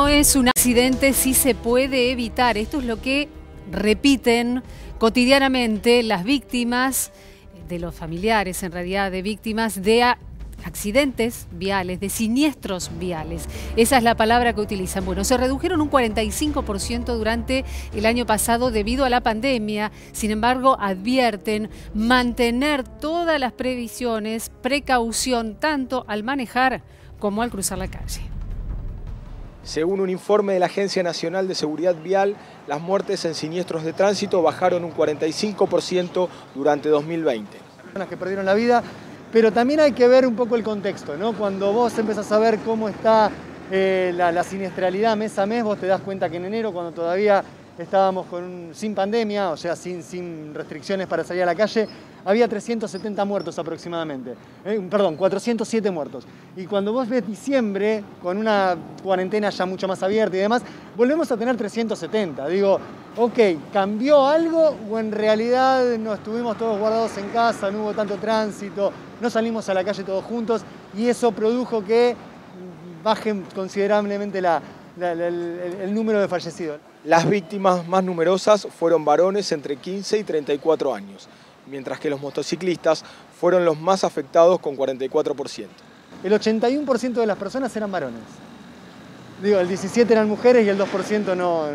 No es un accidente si se puede evitar. Esto es lo que repiten cotidianamente las víctimas, de los familiares en realidad de víctimas de accidentes viales, de siniestros viales. Esa es la palabra que utilizan. Bueno, se redujeron un 45% durante el año pasado debido a la pandemia. Sin embargo, advierten mantener todas las previsiones, precaución tanto al manejar como al cruzar la calle. Según un informe de la Agencia Nacional de Seguridad Vial, las muertes en siniestros de tránsito bajaron un 45% durante 2020. Las que perdieron la vida, pero también hay que ver un poco el contexto, ¿no? Cuando vos empezás a ver cómo está eh, la, la, siniestralidad mes a mes, vos te das cuenta que en enero, cuando todavía estábamos con, sin pandemia, o sea, sin, sin restricciones para salir a la calle, había 370 muertos aproximadamente. Eh, perdón, 407 muertos. Y cuando vos ves diciembre, con una cuarentena ya mucho más abierta y demás, volvemos a tener 370. Digo, ok, ¿cambió algo o en realidad no estuvimos todos guardados en casa, no hubo tanto tránsito, no salimos a la calle todos juntos y eso produjo que bajen considerablemente la, el, número de fallecidos. Las víctimas más numerosas fueron varones entre 15 y 34 años, mientras que los motociclistas fueron los más afectados con 44%. El 81% de las personas eran varones. Digo, el 17% eran mujeres y el 2% no,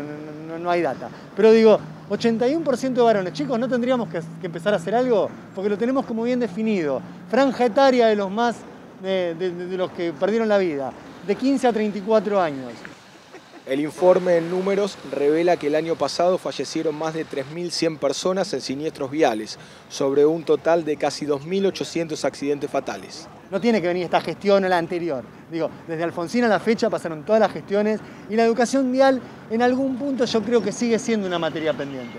no, hay data. Pero digo, 81% de varones. Chicos, ¿no tendríamos que, empezar a hacer algo? Porque lo tenemos como bien definido. Franja etaria de los más, de los que perdieron la vida, de 15 a 34 años. El informe en números revela que el año pasado fallecieron más de 3.100 personas en siniestros viales, sobre un total de casi 2.800 accidentes fatales. No tiene que venir esta gestión o la anterior. Digo, desde Alfonsín a la fecha pasaron todas las gestiones y la educación vial en algún punto yo creo que sigue siendo una materia pendiente.